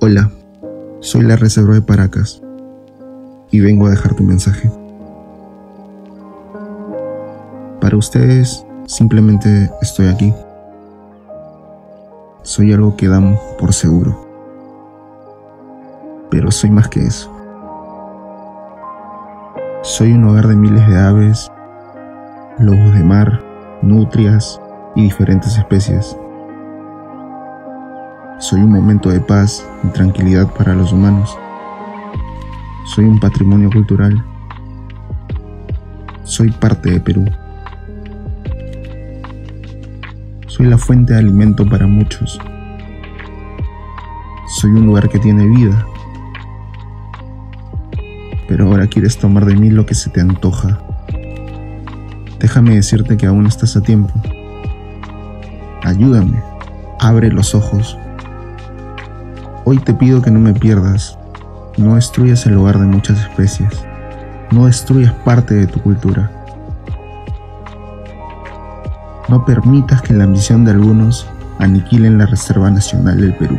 Hola, soy la Reserva de Paracas y vengo a dejar tu mensaje. Para ustedes, simplemente estoy aquí. Soy algo que dan por seguro. Pero soy más que eso. Soy un hogar de miles de aves, lobos de mar, nutrias y diferentes especies. Soy un momento de paz y tranquilidad para los humanos. Soy un patrimonio cultural. Soy parte de Perú. Soy la fuente de alimento para muchos. Soy un lugar que tiene vida. Pero ahora quieres tomar de mí lo que se te antoja. Déjame decirte que aún estás a tiempo. Ayúdame. Abre los ojos. Hoy te pido que no me pierdas. No destruyas el hogar de muchas especies. No destruyas parte de tu cultura. No permitas que la ambición de algunos aniquilen la Reserva Nacional del Perú.